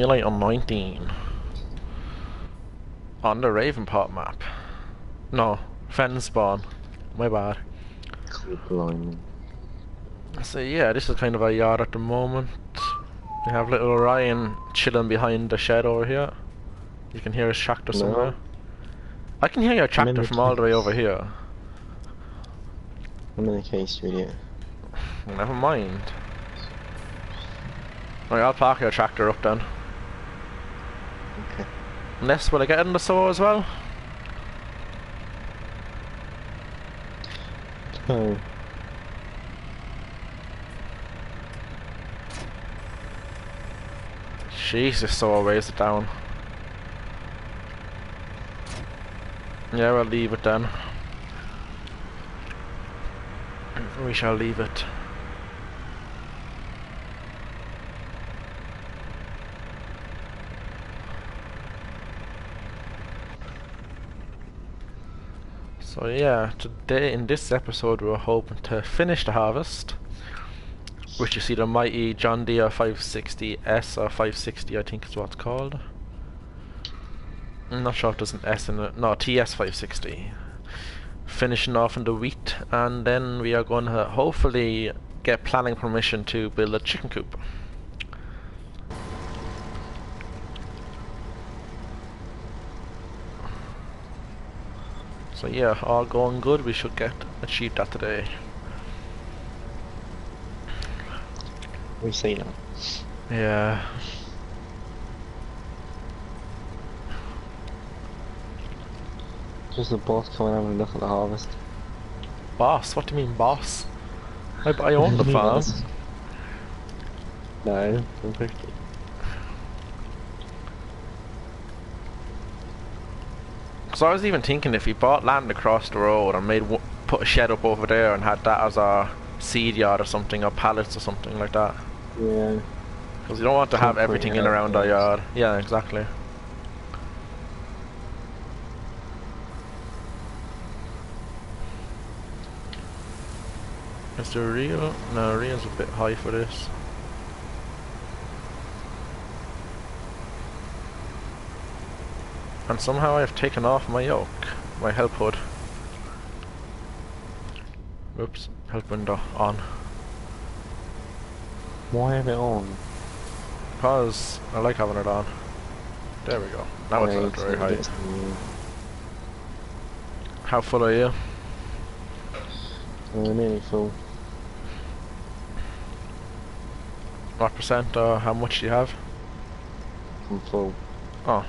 Simulator 19. On the Ravenport map. No, Felsbrunn. My bad. So yeah, this is kind of a yard at the moment. We have little Ryan chilling behind the shed over here. You can hear his tractor No. somewhere. I can hear your tractor from all the way over here. I'm in the case, you. Never mind. Alright, I'll park your tractor up then. Unless, will I get in the saw as well? Oh, Jesus, saw weighs it down. Yeah, we'll leave it then. We shall leave it. So yeah, today in this episode we're hoping to finish the harvest. Which you see the mighty John Deere 560S or 560 I think is what it's called. I'm not sure if there's an S in it. No, TS 560. Finishing off in the wheat and then we are going to hopefully get planning permission to build a chicken coop. So yeah, all going good. We should get achieve that today. we see now. Yeah. Just the boss coming having a look at the harvest. Boss? What do you mean, boss? I, I own the farm. No, I'm pretty. So I was even thinking if we bought land across the road and made w- put a shed up over there and had that as our seed yard or something, or pallets or something like that. Yeah. Because you don't want to have everything in around our yard. Yeah, exactly. Is there real? No, real's a bit high for this. And somehow I've taken off my yoke, my help hood. Oops, help window on. Why have it on? Because I like having it on. There we go. Now it's Yeah, at very high. it's- How full are you? Uh, nearly full. What percent or how much do you have? I'm full. Oh.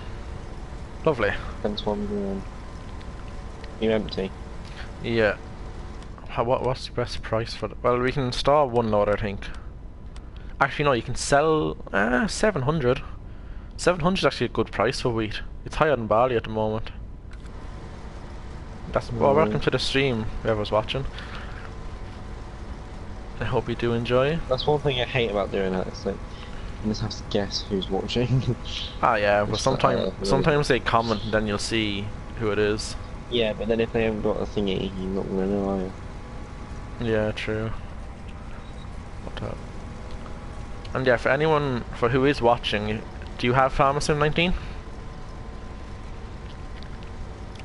Lovely. Hence why I'm going. You empty? Yeah. How, what, what's the best price for it? Well, we can start one load, I think. Actually, no, you can sell uh, 700. 700 is actually a good price for wheat. It's higher than barley at the moment. That's well, Mm. welcome to the stream, whoever's watching. I hope you do enjoy. That's one thing I hate about doing that. It's like you just have to guess who's watching. Ah, yeah, It's, sometimes uh, sometimes they comment and then you'll see who it is. yeah, but then if they haven't got a thingy, you're not gonna know. Are you? Yeah, true. What up? And yeah, for anyone for who is watching, do you have Pharmasim 19?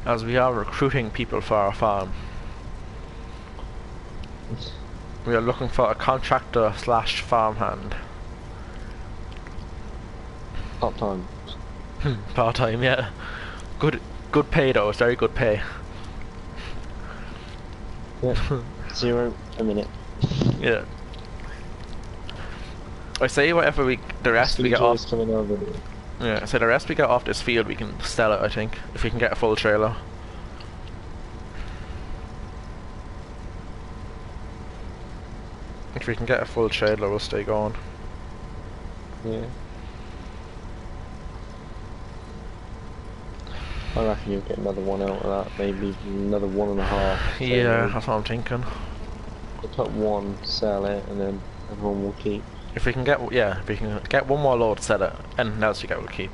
As we are recruiting people for our farm. We are looking for a contractor slash farmhand. Part time. Part time, yeah. Good good pay though, it's very good pay. Yeah. Zero a minute. Yeah. I say whatever we the rest we get off coming over. Yeah, so the rest we get off this field we can sell it I think, if we can get a full trailer. If we can get a full trailer we'll stay going. Yeah. I reckon you'll get another one out of that, maybe another one and a half. So Yeah, that's what I'm thinking. We'll put one, sell it, and then everyone will keep. If we can get yeah, if we can get one more lord, sell it, anything else we get we'll keep.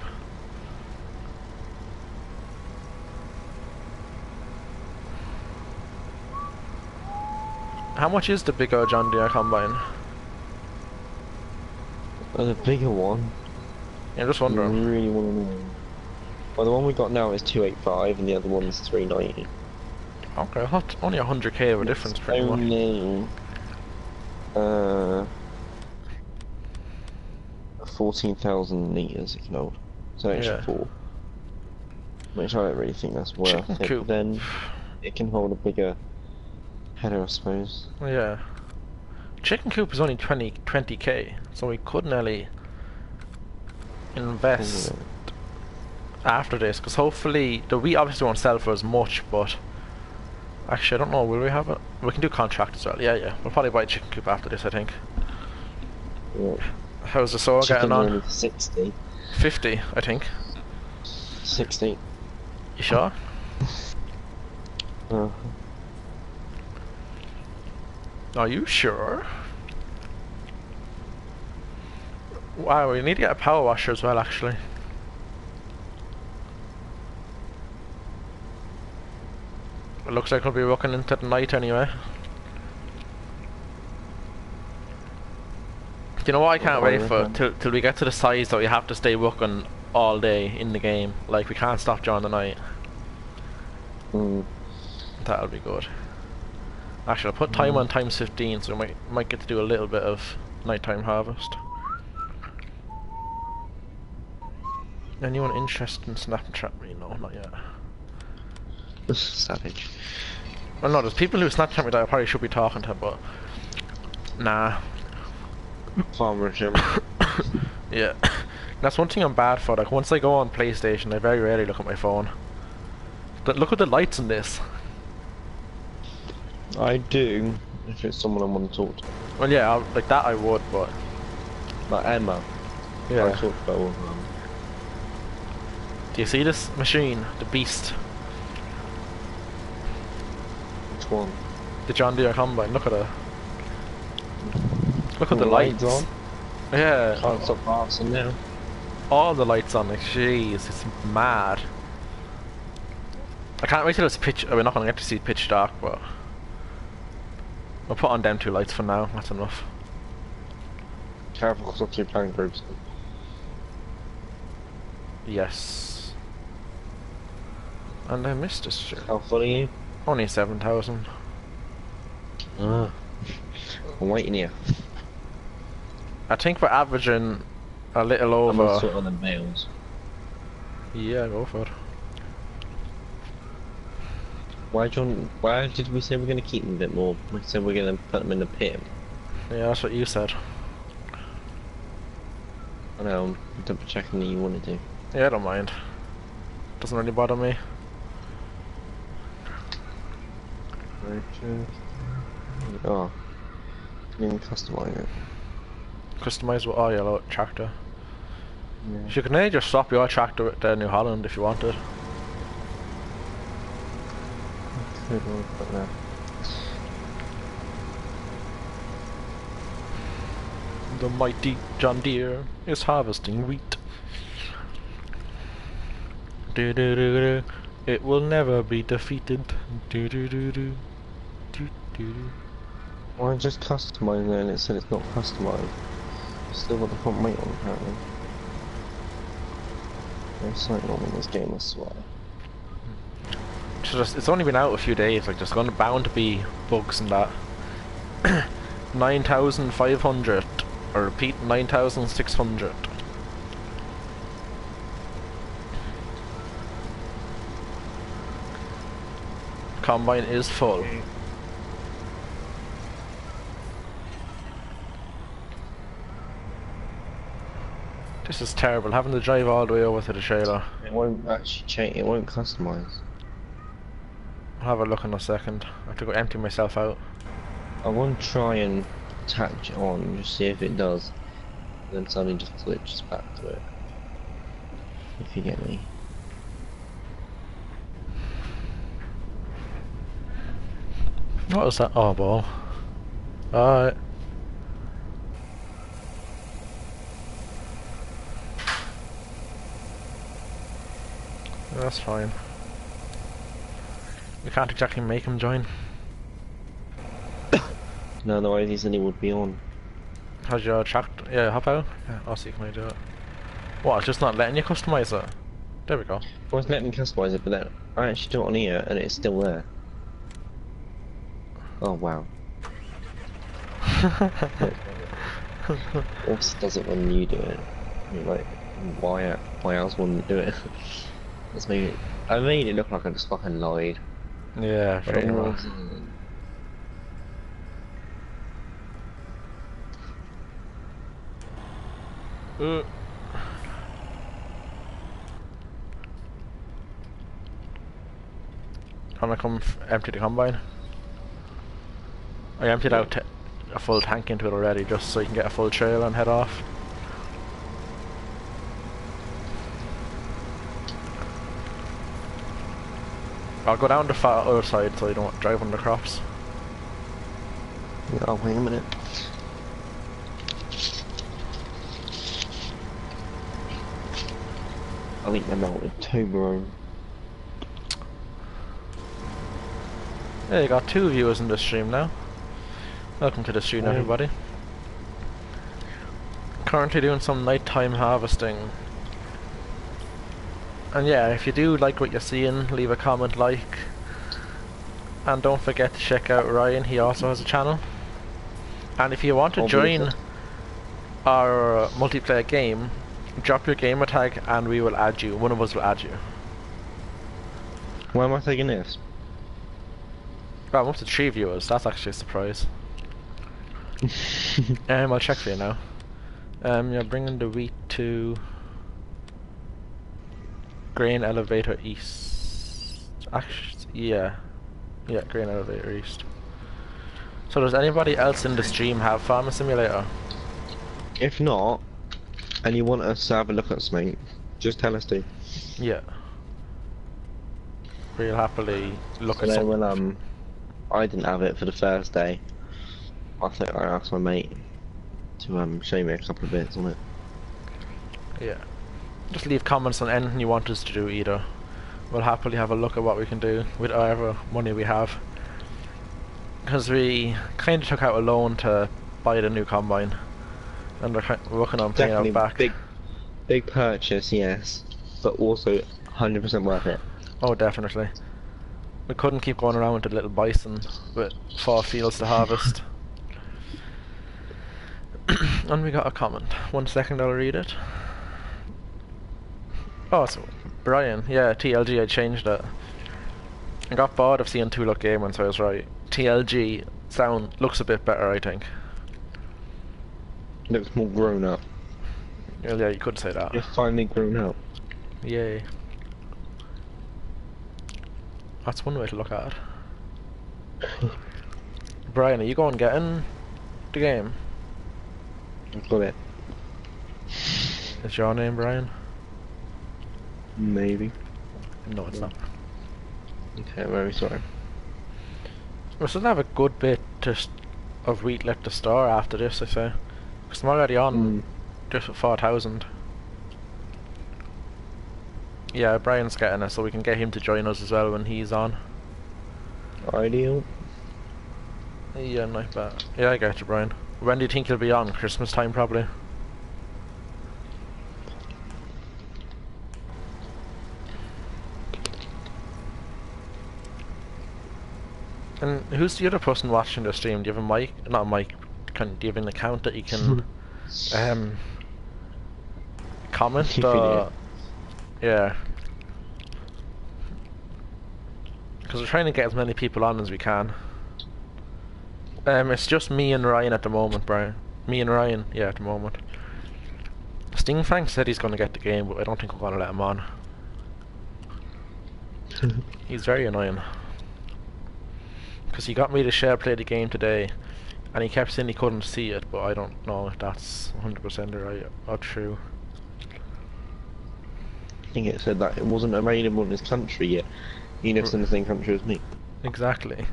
How much is the bigger John Deere combine? Oh, the bigger one. Yeah, I'm just wondering. I really want to know. Well, the one we got now is 285 and the other one's 390. Okay, hot. Only a hundred k of a difference, pretty much. Only, uh, 14,000 litres it can hold. So extra Yeah. four. Which I don't really think that's worth Chicken it. coop. Then it can hold a bigger header, I suppose. Yeah. Chicken coop is only 20 20k, so we could nearly invest after this, because hopefully the we obviously won't sell for as much, but actually I don't know. Will we have it? We can do contract as well. Yeah, yeah. We'll probably buy a chicken coop after this. I think. Yeah. How's the soul Chicken getting on? 60. 50, I think. 60. You sure? Uh, Are you sure? Wow, we need to get a power washer as well, actually. It looks like we'll be working into the night anyway. Do you know what I can't wait for? Till, till we get to the size that we have to stay working all day in the game. Like, we can't stop during the night. mm, That'll be good. Actually, I'll put time Mm. on times 15, so we might, might get to do a little bit of nighttime harvest. Anyone interested in Snapchat me? No, not yet. Savage. Well, no, there's people who Snapchat me that I probably should be talking to, but... Nah. Farmer Jim. yeah. That's one thing I'm bad for, like, once I go on PlayStation, I very rarely look at my phone. But look at the lights in this. I do, if it's someone I want to talk to. Well, yeah, I'll, like that I would, but... Like Emma. I Yeah. talked about all of them. Do you see this machine? The beast. Which one? The John Deere Combine, look at it. Look at the The lights. lights on? Yeah, Can't stop passing now. all the lights on like, Jeez, it's mad. I can't wait till it's pitch. We're not gonna get to see pitch dark, but we'll put on down two lights for now. That's enough. Careful, because I'll keep playing groups. Yes. And I missed this shit. How funny are you? Only seven thousand. Ah. I'm waiting here. I think we're averaging a little over. I'm sort on the males. Yeah, go for it. Why, John? Why did we say we're gonna keep them a bit more? We said we're gonna put them in the pit. Yeah, that's what you said. I know. I'm double checking that you wanted to. Yeah, I don't mind. Doesn't really bother me. Oh. You can customize it. Customize with all yellow tractor. Yeah. You can just swap your tractor the New Holland if you wanted. Could work, but no. The mighty John Deere is harvesting wheat. Do do do do. It will never be defeated. Do do do do. I just customized it and it said it's not customized. Still got the front weight on apparently. There's something wrong with this game, I swear. It's just it's only been out a few days. Like there's gonna bound to be bugs and that. Nine thousand five hundred. Or repeat nine thousand six hundred. Combine is full. This is terrible, having to drive all the way over to the trailer. It won't actually change, it won't customize. I'll have a look in a second. I have to go empty myself out. I want to try and attach it on just see if it does. Then suddenly just glitches back to it. If you get me. What was that? Oh, ball. Alright. That's fine. We can't exactly make him join. No, otherwise he said he would be on. How's your track? Yeah, hop out. Yeah, I'll see if I do it. What, it's just not letting you customise it? There we go. Well, it's letting me customise it, but then I actually do it on here and it's still there. Oh wow. Also does it when you do it. Like, why, why else wouldn't it do it? That's made it, I made it look like I just fucking lied. yeah, pretty much. wasn't. Uh. Gonna come f- empty the combine. I emptied out t- a full tank into it already, just so you can get a full trail and head off. I'll go down the far other side so you don't drive on the crops. Oh, wait a minute. I'll eat them out with Toblerone. Yeah, you got two viewers in the stream now. Welcome to the stream, Hi. everybody. Currently doing some nighttime harvesting. And yeah, if you do like what you're seeing, leave a comment, like. And don't forget to check out Ryan, he also has a channel. And if you want to Oh, join our multiplayer game, drop your gamer tag and we will add you. One of us will add you. Why am I taking this? Well, I'm up to three viewers, that's actually a surprise. Um, I'll check for you now. Um, you're bringing the wheat to grain elevator east. Actually, yeah, yeah, grain elevator east. So does anybody else in the stream have Farmer Simulator? if not, and you want us to have a look at something, just tell us to. Yeah. We'll happily look So at something. when um, I didn't have it for the first day, I think I asked my mate to um show me a couple of bits on it. Yeah. Just leave comments on anything you want us to do either. We'll happily have a look at what we can do with whatever money we have. Because we kind of took out a loan to buy the new combine. And we're, ki- working on paying Definitely it back. big, big purchase, yes, but also 100% worth it. Oh, definitely. We couldn't keep going around with a little bison with four fields to harvest. and we got a comment. One second, I'll read it. Oh, so Brian. Yeah, TLG, I changed it. I got bored of seeing TwoLuck Gaming, so I was right. TLG sound looks a bit better, I think. Looks more grown up. Yeah, yeah, you could say that. You're finally grown up. Yay. That's one way to look at it. Brian, are you going getting the game? I've got it. Is your name Brian? Maybe. No, it's not. Okay, very sorry. We still have a good bit just of wheat left to store after this, I say. Because I'm already on Mm. just at 4,000. Yeah, Brian's getting us, so we can get him to join us as well when he's on. Ideal. Yeah, not bad. Yeah, I get you, Brian. When do you think you'll be on? Christmas time, probably? And who's the other person watching the stream? Do you have a mic? Not a mic. Can, do you have an account that you can um, comment? Yeah. Because we're trying to get as many people on as we can. Um, it's just me and Ryan at the moment, Brian. Me and Ryan, yeah, at the moment. Stingfang said he's going to get the game, but I don't think we're going to let him on. He's very annoying. Because he got me to share play the game today, and he kept saying he couldn't see it, but I don't know if that's 100% right or true. I think it said that it wasn't available in his country yet. He lives mm. in the same country as me. Exactly.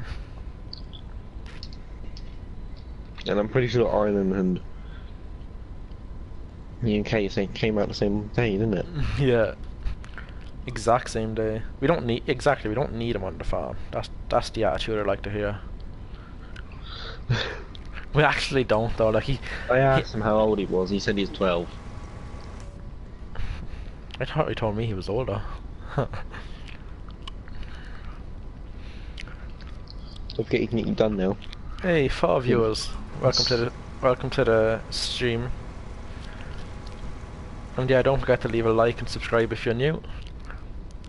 And I'm pretty sure Ireland and the UK say came out the same day, didn't it? yeah. Exact same day. We don't need exactly. We don't need him on the farm. That's that's the attitude I like to hear. We actually don't though. Like he, I asked him how old he was. He said he's 12. I thought he told me he was older. Don't get anything done now. hey, four viewers. Welcome to the welcome to the stream. And yeah, don't forget to leave a like and subscribe if you're new.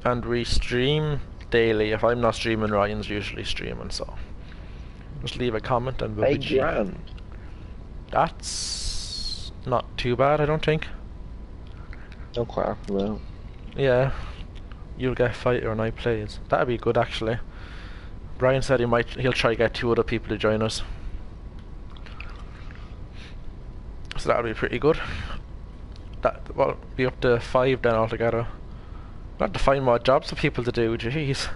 And we stream daily. If I'm not streaming, Ryan's usually streaming, so just leave a comment and we'll Eight be grand. That's not too bad, I don't think. I'm quite happy with that. Yeah, you'll get fighter and I plays. That'd be good actually. Brian said he might he'll try to get two other people to join us. So that'll be pretty good. That well be up to five then altogether. We'll have to find more jobs for people to do, jeez.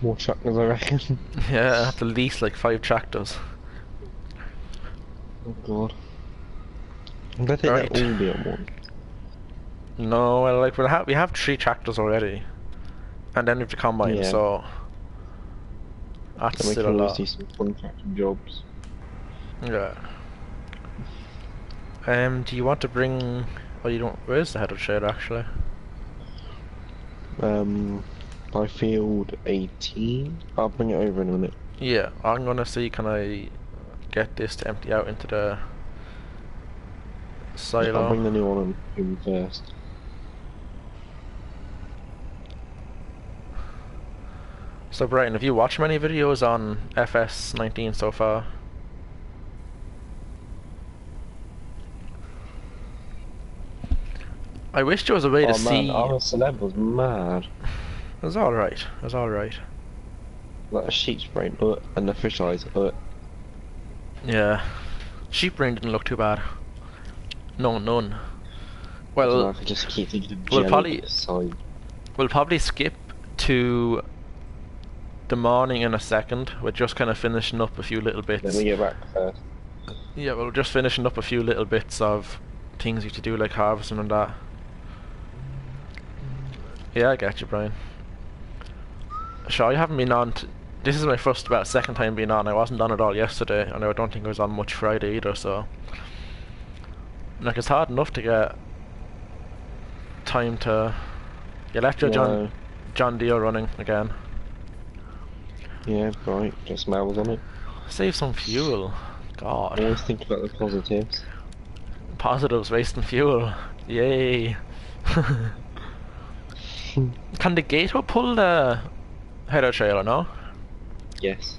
More tractors, I reckon. Yeah, at the least like five tractors. oh god. I don't think Right. they'll all be on one. No, well like we have we have three tractors already. And then we have to combine, Yeah. so that's Then we still can a always lot. do some contracting jobs. Yeah. Um, do you want to bring? Oh, you don't. Where's the head of shade actually? Um, by field 18. I'll bring it over in a minute. Yeah, I'm gonna see. Can I get this to empty out into the I'll bring the new one in first. So, Brighton, have you watched many videos on FS19 so far? I wish there was a way to oh see. man, our celeb was mad. It was all right. It was all right. Like a sheep's brain, uh, and the fish eyes, uh. Yeah. Sheep brain didn't look too bad. No, none. Well, I could just keep thinking we'll probably- side. we'll probably skip to the morning in a second. We're just kind of finishing up a few little bits. Let me get back first. Yeah, we're just finishing up a few little bits of things you have to do, like harvesting and that. Yeah, I get you, Brian. Sure, I haven't been on. T- this is my first, about second time being on. I wasn't on at all yesterday, and I don't think I was on much Friday either. So, like, it's hard enough to get time to. You left your No. John John Deere running again. Yeah, right. Just marbles on it. Save some fuel. God. I Always think about the positives. Positives, wasting fuel. Yay. Can the gator pull the header trailer, no? yes.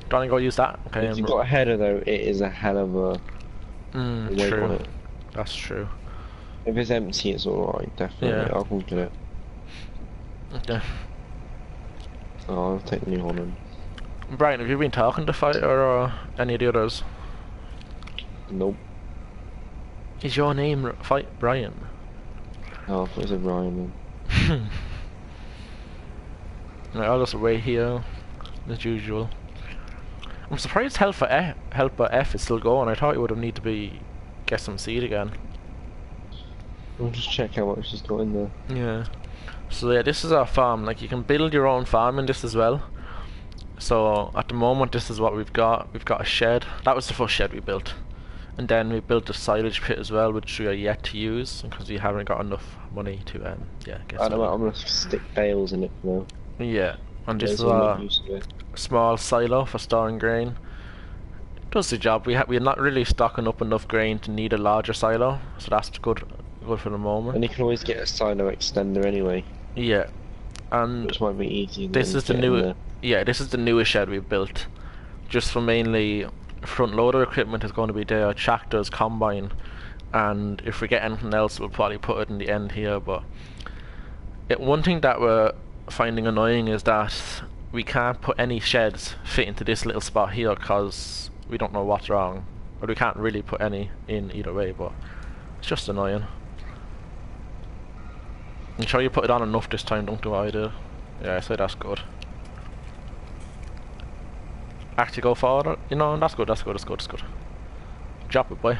Do you want to go use that? Okay. if you've got a header though, it is a hell of a mm, weight on true. it. That's true. If it's empty, it's alright, definitely. Yeah. I'll come get it. Okay. Oh, I'll take the new Holland. Brian, have you been talking to Fighter or any of the others? Nope. Is your name Fight Brian? Oh, I thought it was a Ryan Hmm. Right, I'll just wait here, as usual. I'm surprised Helper F, Helper F is still going. I thought it would have need to be get some seed again. We'll just check how much she's got in there. Yeah. So yeah, this is our farm. Like you can build your own farm in this as well. So at the moment, this is what we've got. We've got a shed. That was the first shed we built, and then we built a silage pit as well, which we are yet to use because we haven't got enough money to um yeah get. I know what, I'm gonna stick bales in it now. Yeah, and this is will make our use of it. small silo for storing grain. Does the job. We ha- we're not really stocking up enough grain to need a larger silo, so that's good. Good for the moment. And you can always get a silo extender anyway, Yeah, and which might be easy. This is the new, yeah. This is the newest shed we've built, just for mainly front loader equipment is going to be there, tractors, combine, and if we get anything else, we'll probably put it in the end here. But it, one thing that we're finding annoying is that we can't put any sheds fit into this little spot here because we don't know what's wrong, But we can't really put any in either way. But it's just annoying. I'm sure you put it on enough this time, don't do what I did. Yeah, I say that's good. Actually go forward, you know, that's good, that's good, that's good, that's good. Drop it, boy.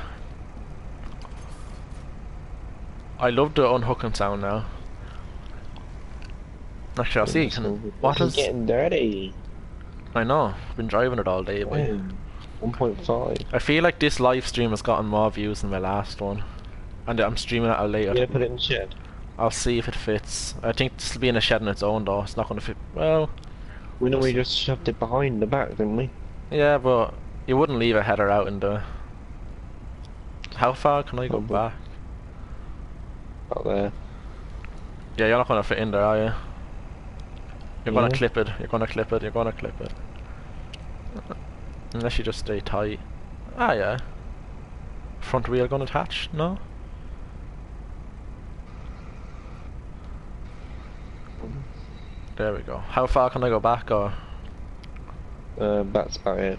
I love the unhooking sound now. Actually, I'll see. Can, what is? getting dirty? I know. I've been driving it all day, boy. One point five. I feel like this live stream has gotten more views than my last one. and I'm streaming it out later. Yeah, put it in shed. I'll see if it fits. I think this will be in a shed on its own though. It's not going to fit. Well, We know we just shoved it behind the back, didn't we? yeah, but you wouldn't leave a header out in the. How far can I go Probably. back? Out there. Yeah, you're not going to fit in there, are you? You're Yeah. to clip it. You're going to clip it. You're going to clip it. Unless you just stay tight. Ah, yeah. Front wheel going to attach? No. There we go. How far can I go back, or? Uh, that's about it.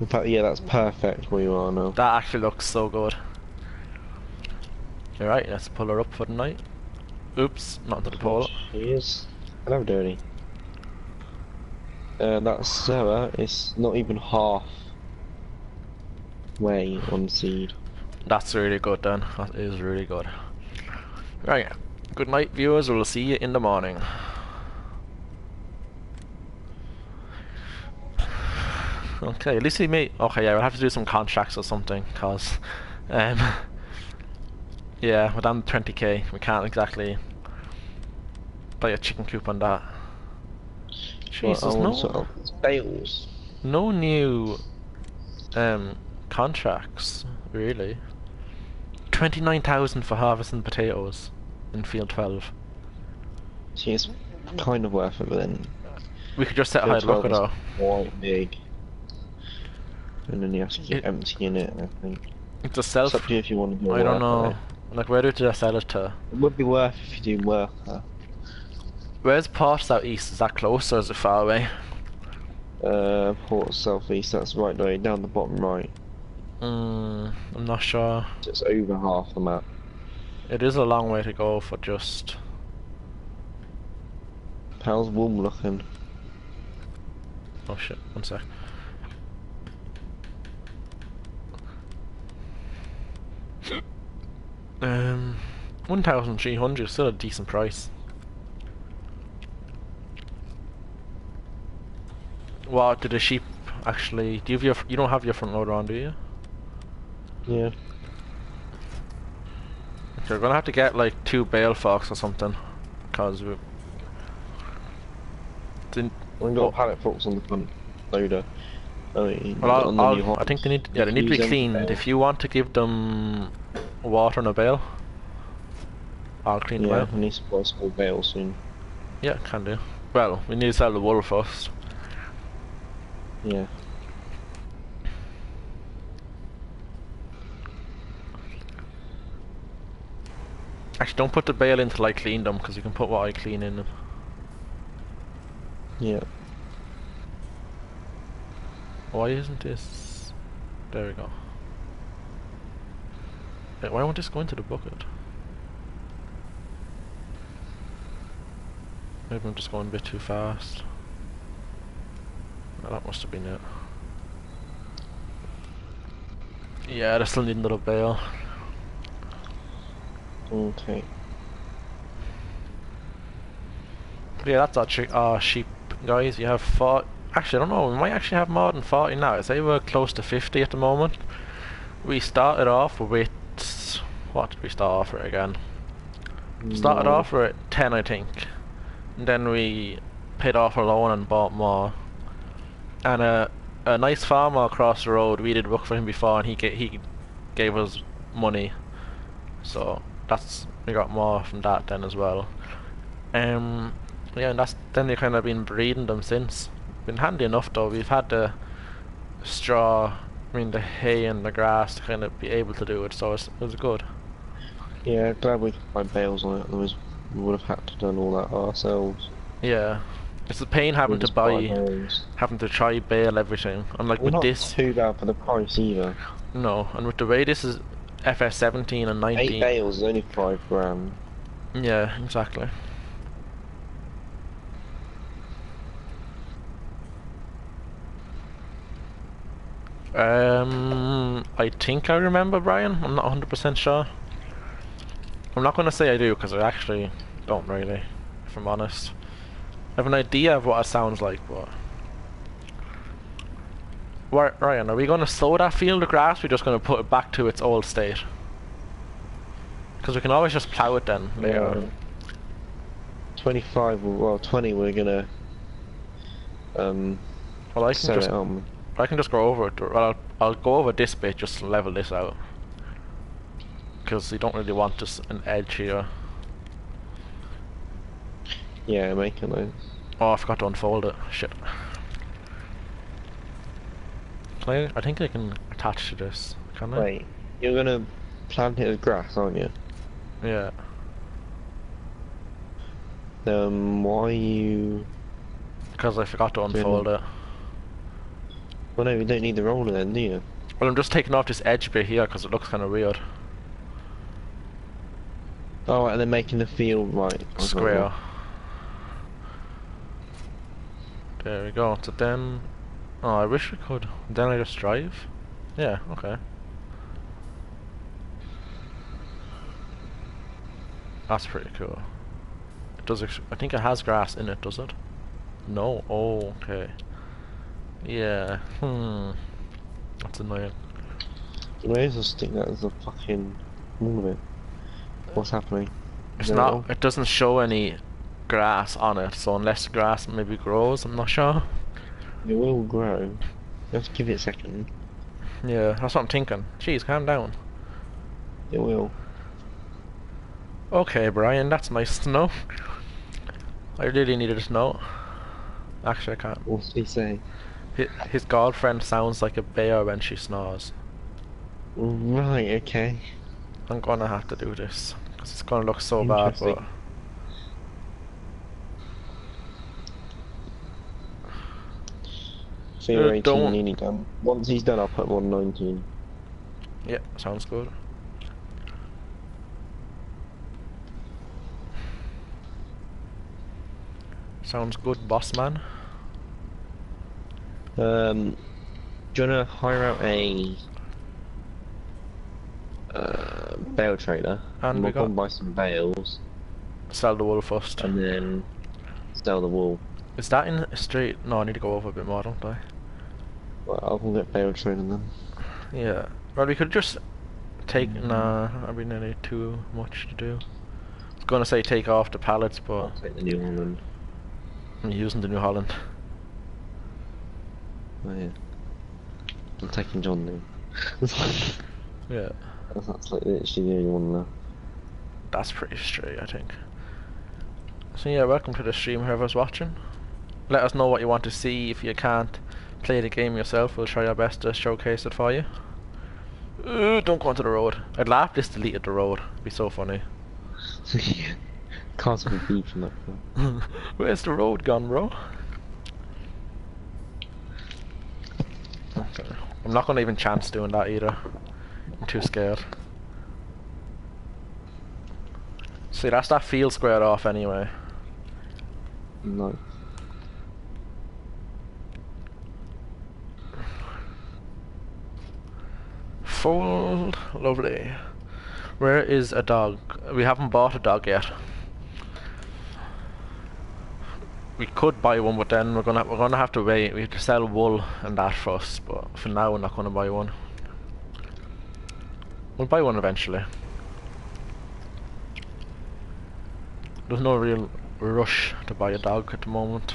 In fact, yeah, that's perfect where you are now. That actually looks so good. Alright, let's pull her up for the night. Oops, not into the pole. Cheers. Hello, Dirty. Uh, that Sarah is not even half way on seed. That's really good then. That is really good. Right. Good night, viewers. We'll see you in the morning. Okay, at least we made. Okay, yeah, we'll have to do some contracts or something, cause, um, yeah, we're down to 20k. We can't exactly buy a chicken coop on that. Jesus, no, sort of bales. no new, um, contracts really. Twenty-nine thousand for harvesting potatoes in field twelve. See, it's kind of worth it, but then We could just set a high look 12 at all. quite big. And then you have to keep It- emptying it, I think. It's a It's self. up to you if you want to do I don't know. Like, where did I sell it to? It would be worth if you do work there. Where's Port South East? Is that close or is it far away? Uh, Port Southeast, that's right way down the bottom right. Mm, I'm not sure. It's over half the map. It is a long way to go for just. How's Wool looking? Oh shit! One sec. Um, one thousand three hundred. Still a decent price. What did the sheep actually? Do you have your? You don't have your front loader on, do you? Yeah. You're gonna have to get like two bale forks or something, cause we didn't. We've got Well- pallet forks on the front loader. Oh, yeah, Well, I'll, on the new I'll, I think they need. Yeah, they need to be cleaned. If you want to give them water in a bale, I'll clean Yeah, out. I need to buy a small bale soon. Yeah, can do. Well, we need to sell the wool first. Yeah. Actually, don't put the bale in till I clean them, because you can put what I clean in them. Yeah. Why isn't this? There we go. Why won't this go into the bucket? Maybe I'm just going a bit too fast. Well, that must have been it. Yeah, I still need another bale. Okay. Yeah, that's our, our sheep, guys. You have four. Actually, I don't know. We might actually have more than 40 now. Say we're close to 50 at the moment. We started off with. What did we start off with again? Started No. off with 10, I think. And then we paid off our loan and bought more. And a, a nice farmer across the road, we did work for him before, and he ga- he gave us money. So that's we got more from that then as well. Um, yeah, and that's then they kind of been breeding them since. Been handy enough though. We've had the straw, I mean the hay and the grass to kind of be able to do it, so it's, it was good. Yeah, glad we could find bales on it, otherwise we would have had to done all that ourselves. Yeah, it's a pain having to buy buy, having to try bale everything. And like Well, with not this, too bad for the price either. no, and with the way this is FS 17 and Eight 19. bales is only five grand. Yeah, exactly. Um, I think I remember Brian. I'm not 100% sure. I'm not going to say I do because I actually don't really, if I'm honest. I have an idea of what it sounds like, but. Ri- Ryan, are we going to sow that field of grass? We're just going to put it back to its old state. Because we can always just plow it then later. Yeah. 25, well 20 we're gonna um, Well, I can set just it on. I can just go over it. Well, I'll, I'll go over this bit just to level this out. Because you don't really want just an edge here. Yeah, make a note. Oh, I forgot to unfold it. Shit. I? I think I can attach to this. Can I? Wait, you're gonna plant it as grass, aren't you? Yeah. Um, why you... Because I forgot to unfold it. Well no, you don't need the roller then, do you? Well, I'm just taking off this edge bit here because it looks kind of weird. Oh, and then making the field right. I was like, Square. There we go. So then... Oh, I wish we could. Then I just drive? Yeah, okay. That's pretty cool. It does. Ex I think it has grass in it. Does it? No. Oh, okay. Yeah. Hmm. That's annoying. May as well stick that as a fucking wall. What's happening? It's No. not. It doesn't show any grass on it. So unless grass maybe grows, I'm not sure. It will grow. To give it a second. Yeah, that's what I'm thinking. Jeez, calm down. It will. Okay, Brian, that's nice to know. I really needed to know. Actually, I can't. What's he say? His, girlfriend sounds like a bear when she snores. Right, okay. I'm gonna have to do this. Because it's gonna look so bad, but... So you're Uh, 18 don't- nearly done. Once he's done, I'll put 119. Yeah, sounds good. Sounds good, boss man. Um, do you wanna hire out a uh, bale trailer? And we'll we go and buy some bales Sell the wool first. and then sell the wool. Is that in the street? No, I need to go over a bit more, don't I? Well, I'll go get bale trailer then. Yeah. Well, we could just take. Nah, that'd be nearly too much to do. I was gonna say take off the pallets, but I'll take the new one and I'm using the New Holland. Oh yeah. I'm taking John now. Yeah. That's like literally the only one now. That's pretty straight, I think. So yeah, welcome to the stream, whoever's watching. Let us know what you want to see. If you can't play the game yourself, we'll try our best to showcase it for you. Uh, don't go onto the road. I'd laugh if this deleted the road. It'd be so funny. Cars will beep from that. Where's the road gone, bro? I'm not gonna even chance doing that either. I'm too scared. See, that's that field squared off anyway. No. Fold, lovely. Where is a dog? We haven't bought a dog yet. We could buy one, but then we're gonna we're gonna have to wait. We have to sell wool and that first. But for now, we're not gonna buy one. We'll buy one eventually. There's no real rush to buy a dog at the moment.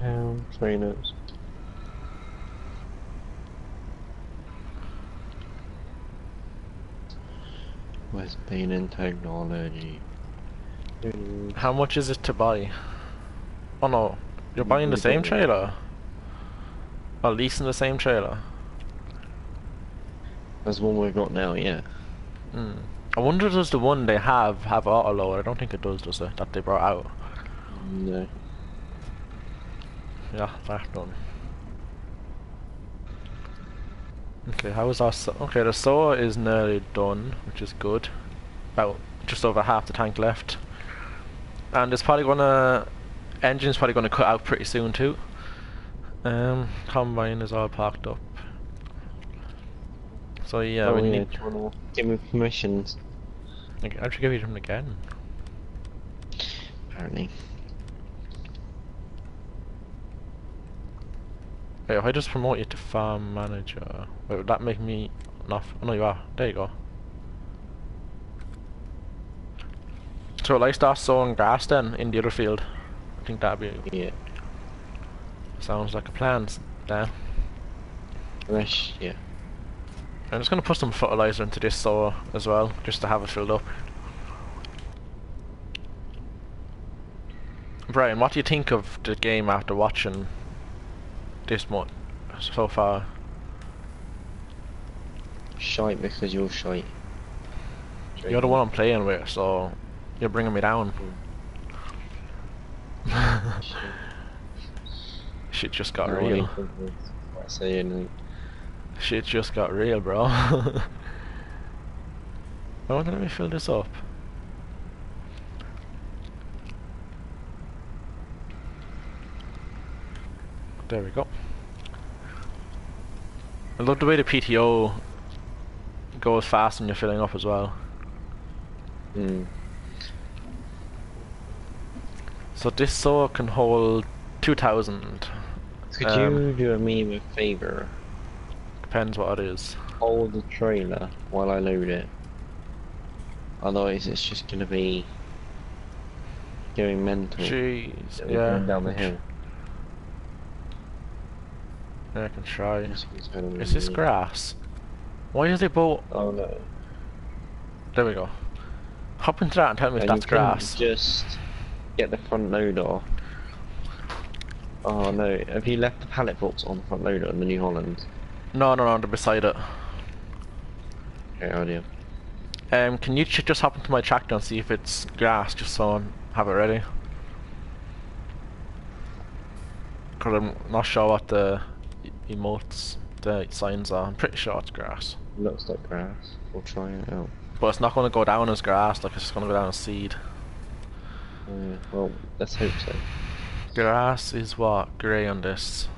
Um, trainers. Where's pain and technology? How much is it to buy? Oh no, you're buying the same know. trailer? Or leasing the same trailer? That's the one we've got now, yeah. Hmm. I wonder does the one they have have auto load? I don't think it does, does it? That they brought out. No. Yeah, that done. Okay, how is our so okay? The saw is nearly done, which is good. About just over half the tank left, and it's probably gonna engine's probably gonna cut out pretty soon too. Um, combine is all parked up. So yeah, oh, we yeah, need. wanna give me permissions? Like, I should give you them again. Apparently. Wait, if I just promote you to farm manager, wait, would that make me not? Oh, no, you are. There you go. So I start sowing grass then in the other field? I think that'd be Yeah. sounds like a plan, Dan. Unless, yeah. I'm just gonna put some fertilizer into this soil as well, just to have it filled up. Brian, what do you think of the game after watching this much so far? Shite because you're shite. You're the one I'm playing with, so you're bringing me down. Shit just got No, real. think saying Shit just got real, bro. I want to let me fill this up. There we go. I love the way the PTO goes fast when you're filling up as well. Hmm. So this saw can hold 2000. Could Um, you do me a favour? Depends what it is. Hold the trailer while I load it. Otherwise, it's just gonna be going mental. Jeez, It'll yeah. down the hill. Yeah, I can try. It's- it's gonna be Is this grass? Why is it both? Oh no. There we go. Hop into that and tell me if that's grass. Just get the front loader. Oh no, have you left the pallet box on the front loader in the New Holland? No, no, no, they're beside it. Okay, idea. Um, can you ch- just hop into my tractor and see if it's grass, just so I have it ready? Because I'm not sure what the emotes, the signs are. I'm pretty sure it's grass. Looks like grass. We'll try it out. But it's not going to go down as grass, like it's just going to go down as seed. Uh, well, let's hope so. Grass is what? Grey on this.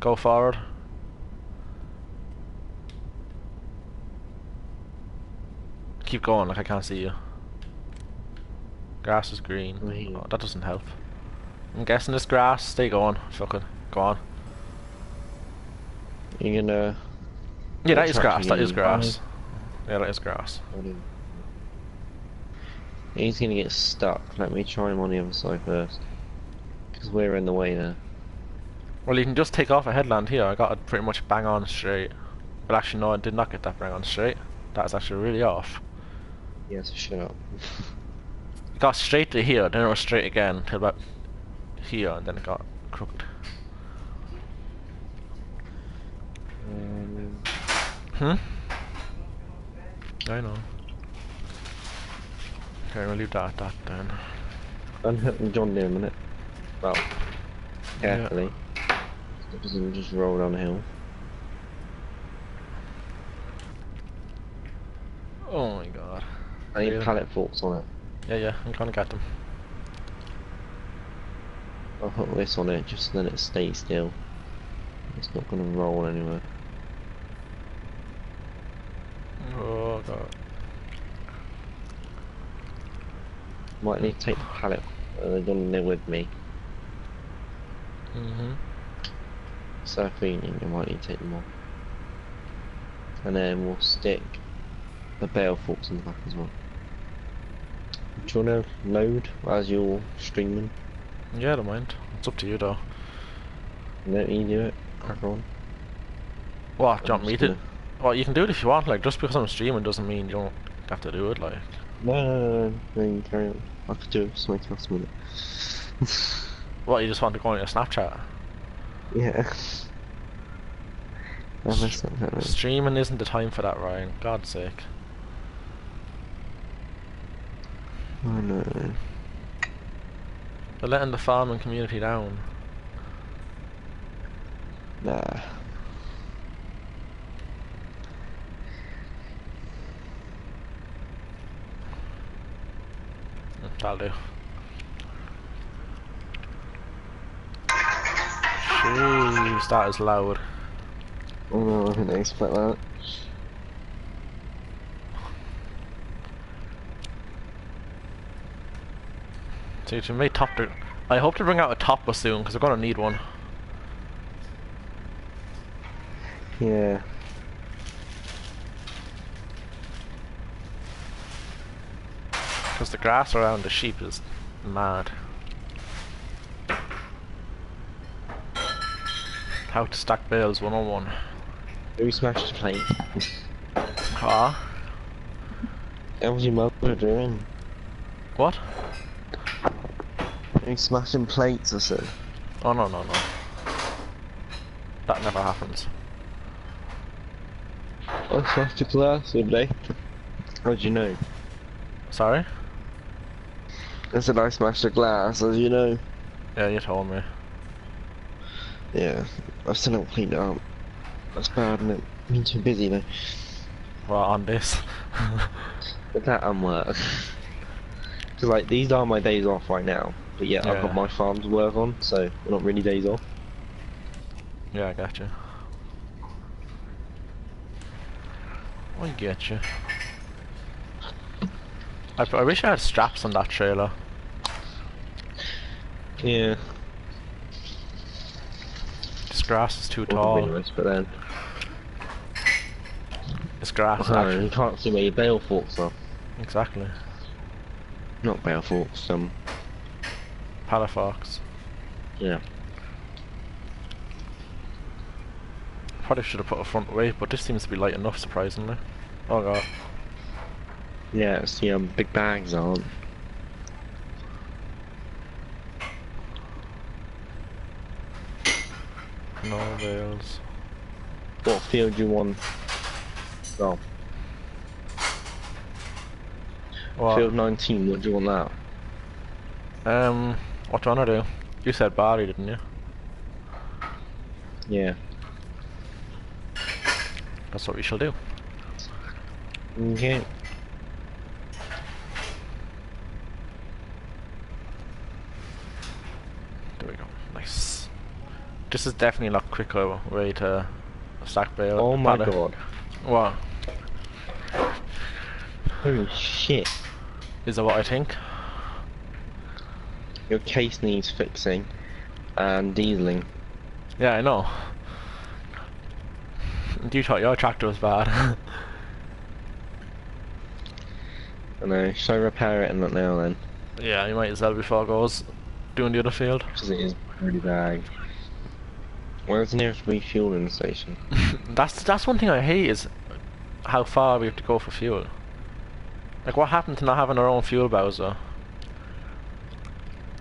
Go forward. Keep going, like I can't see you. Grass is green. Oh, that doesn't help. I'm guessing this grass. Stay going. Fucking go on. You're gonna. Yeah, that is What is track grass. you That is grass. Yeah, that is grass. He's gonna get stuck. Let me try him on the other side first. Because we're in the way there. Well, you can just take off a headland here. I got it pretty much bang on straight. But actually, no, I did not get that bang on straight. That is actually really off. Yeah, so shut up. It got straight to here, then it was straight again till about here, and then it got crooked. um, Hmm? I know. Okay, we'll leave that at that then. unhook John Deere a minute. Well, Yeah. carefully. It doesn't just roll down the hill. Oh my god. I need Yeah. pallet forks on it. Yeah, yeah, I'm gonna get them. I'll put this on it just so then it stays still. It's not gonna roll anywhere. Oh god. Might need to take the pallet. Uh, they're gonna there with me. Mm-hmm. Start cleaning, you might need to take them off. And then we'll stick the bale forks in the back as well. Do you wanna load as you're streaming? Yeah, I don't mind. It's up to you though. Let me do it, crack on. What, do you want I'm me just to? gonna- Well, you can do it if you want, like, just because I'm streaming doesn't mean you don't have to do it, like. No, no, no, no, you carry on. I could do it something else a minute. What, you just want to go on your Snapchat? yeah. That. Streaming isn't the time for that, Ryan. God's sake. Oh no. They're letting the farming community down. Nah. That'll do. Jeez, that is loud. Oh no, I didn't expect that. So you may top the. I hope to bring out a topper soon because we're gonna need one. Yeah. Because the grass around the sheep is mad. How to stack bales 101. Who smashed the plate? Ah? How was your mother doing? What? Who smashing plates or so? Oh no no no. That never happens. I smashed a glass one day. How'd you know? Sorry? I said I smashed a glass, as you know. Yeah, you told me. Yeah, I still haven't cleaned it up. That's bad, isn't it? Been too busy though. Well, on this. but that and work. Because like, these are my days off right now. But yeah, I've got my farm to work on, so they're not really days off. yeah, I got you. I get you. I, I wish I had straps on that trailer. Yeah. This grass is too Would've been tall. nice, but then, This grass oh, actually. you can't see where your bale forks are. Exactly. Not bale forks, um, pallet forks. yeah. Probably should have put a front weight, but this seems to be light enough, surprisingly. Oh god. Yeah, it's the um, big bags aren't. No bales. What field you want? Oh, What? field 19, what do you want that? Um, what do you wanna do? You said Bali, didn't you? Yeah. That's what we shall do. Okay. There we go. Nice. This is definitely a lot quicker way uh, to stack bale. Oh my god. What? Holy shit. Is that what I think? Your case needs fixing and dieseling. Yeah, I know. You thought your tractor was bad. I know. Should I repair it and not now then? yeah, you might as well before it goes doing the other field. Because it is pretty bad. Where's the nearest refueling station? that's that's one thing I hate is how far we have to go for fuel. Like what happened to not having our own fuel Bowser?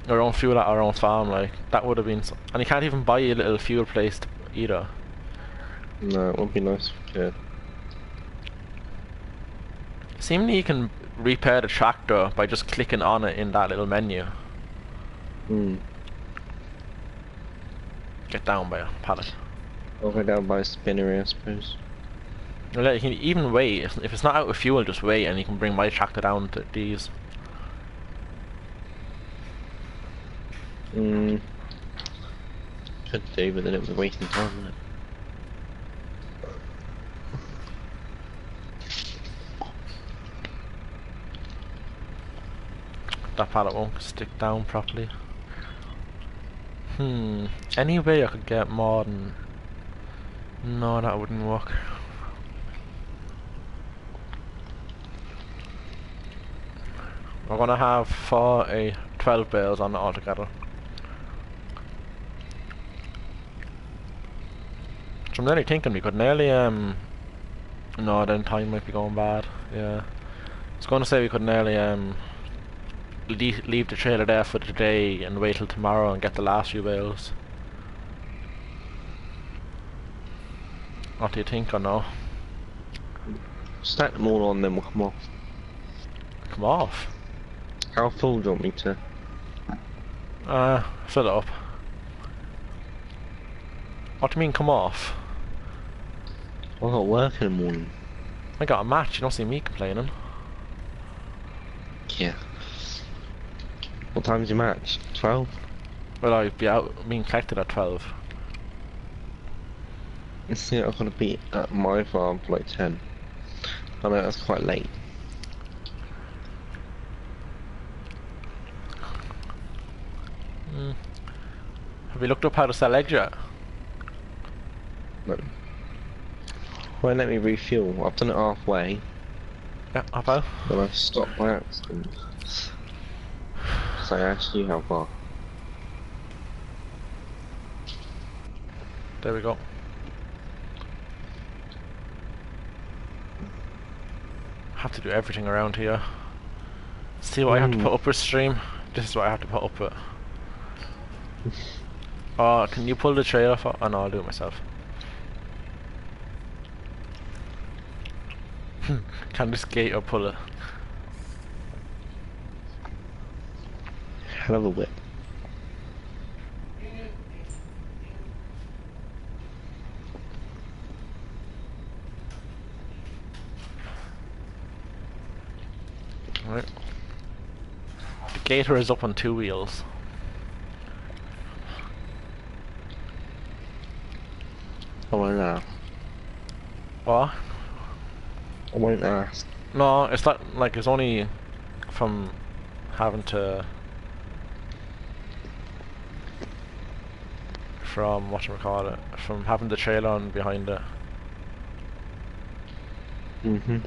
Our own fuel at our own farm, like that would have been. s and you can't even buy a little fuel place either. No, it would be nice could. Seemingly you can repair the tractor by just clicking on it in that little menu. Hmm. Get down by a pallet. I'll go down by a spinnery, I suppose. Like, You can even wait if, if it's not out of fuel, just wait, and you can bring my tractor down to these. Hmm. Could do, but then it would be wasting time, wouldn't it? That pallet won't stick down properly. Hmm. Any way I could get more than... No, that wouldn't work. We're gonna have four a 12 bales on altogether. So I'm nearly thinking we could nearly um no then time might be going bad, yeah. I was gonna say we could nearly um leave, leave the trailer there for today and wait till tomorrow and get the last few bales. What do you think or no? Stack them all on, then we'll come off. Come off. How full do you want me to? Uh, fill it up. What do you mean come off? I've got work in the morning. I got a match, you don't see me complaining. Yeah. What time's your match? 12? Well, I'd be out being collected at 12. You see, I'm gonna be at my farm for like 10. I know that's quite late. Mm. Have you looked up how to sell eggs yet? No. Won't let me refuel. I've done it halfway. Yeah, out. But I stopped by accident. I asked you how far. There we go. Have to do everything around here. See what I have to Mm. put up with stream? This is what I have to put up with. Oh, can you pull the trailer for? Oh no, I'll do it myself. can this gator pull it? Hell of a whip. Right. The gator is up on two wheels. I won't ask. What? I won't ask. No, it's not like it's only from having to from what call it from having the trailer on behind it. Mm-hmm.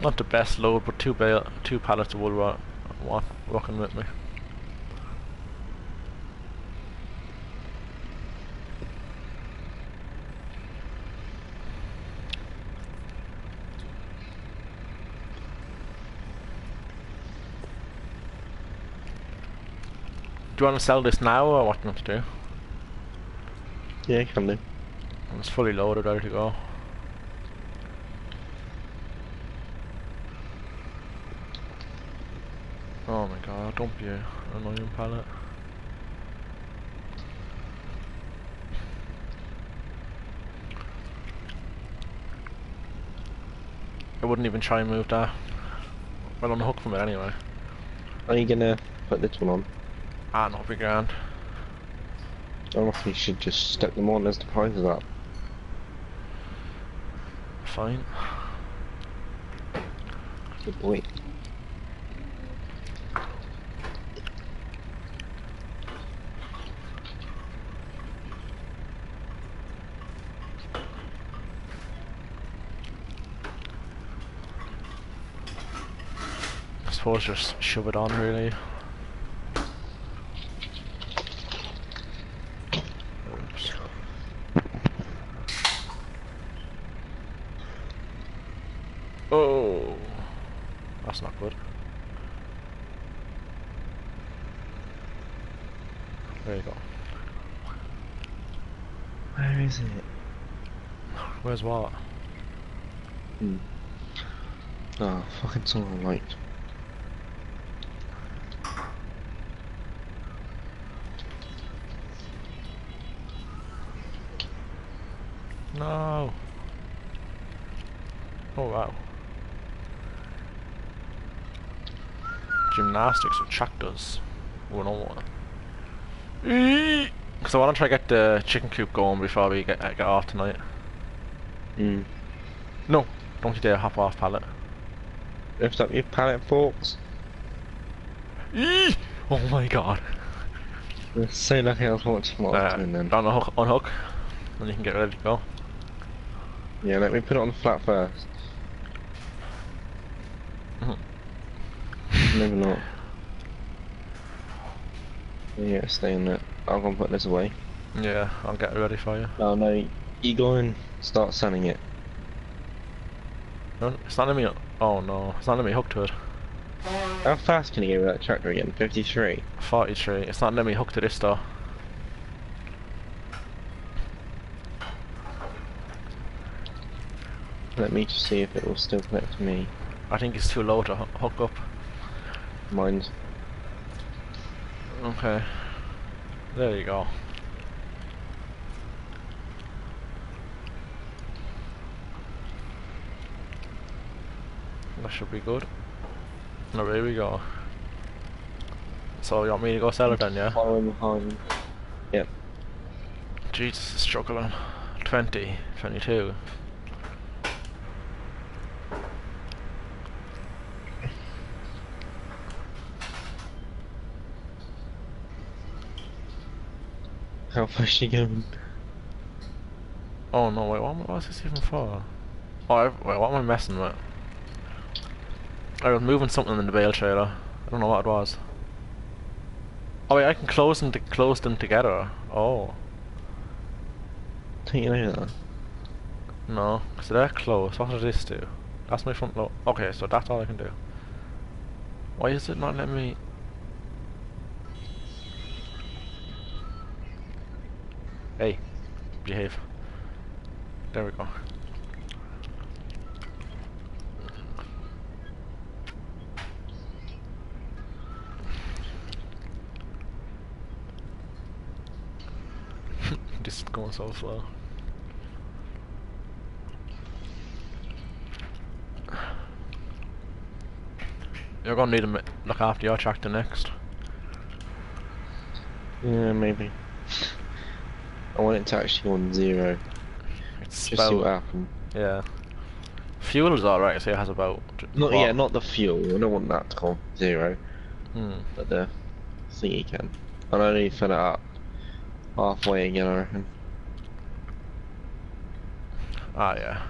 Not the best load, but two two pallets of wool wa wa walking with me. Do you want to sell this now, or what do you want to do? Yeah, you can do. It's fully loaded, ready to go. Oh my god, don't be an annoying pallet. I wouldn't even try and move that. Well, unhook from it anyway. Are you gonna put this one on? Ah, not be grand. I don't know if you should just step them on as the prices up. Fine. Good boy. I suppose just shove it on really. Oops. Oh, that's not good. There you go. Where is it? Where's what? Hmm. Oh, fucking solar light. No. Oh wow. Gymnastics with tractors. 101. Because I want to try to get the chicken coop going before we get, get off tonight. Hmm. No, don't you dare hop off pallet. Lift up your pallet forks. Eee! Oh my god. We're so lucky I was watching what I was Uh, doing then. unhook, unhook, and you can get ready to go. Yeah, let me put it on the flat first. Mhm. Maybe not. Yeah, stay in it. I'm gonna put this away. Yeah, I'll get it ready for you. Oh no, you go and start sending it. No, it's not letting me. Oh no, it's not letting me hook to it. How fast can you go with that tractor again? 53? 43. It's not letting me hook to this though. Let me just see if it will still connect to me. I think it's too low to hook up. Mine's Okay. There you go. Should be good. Oh, no, there we go. So you want me to go sell it then, yeah? following behind. Yep. Jesus, struggling. 20, 22. How fast you going? Oh no, wait, what, what was this even for? Oh, I, wait, what am I messing with? I was moving something in the bale trailer. I don't know what it was. Oh wait, I can close them to close them together. Oh. Don't you know that? No, so they're closed. What does this do? That's my front load. Okay, so that's all I can do. Why is it not letting me... Hey, behave. There we go. this is going so slow. You're gonna need to look after your tractor next. Yeah, maybe. I want it to actually go on zero. It's Just see what about- happens. Yeah. Fuel is alright, so it has about. Not what? yeah, not the fuel. I don't want that to go zero, Hmm. but the thingy can. And I only fill it up halfway again. I reckon. Ah, yeah.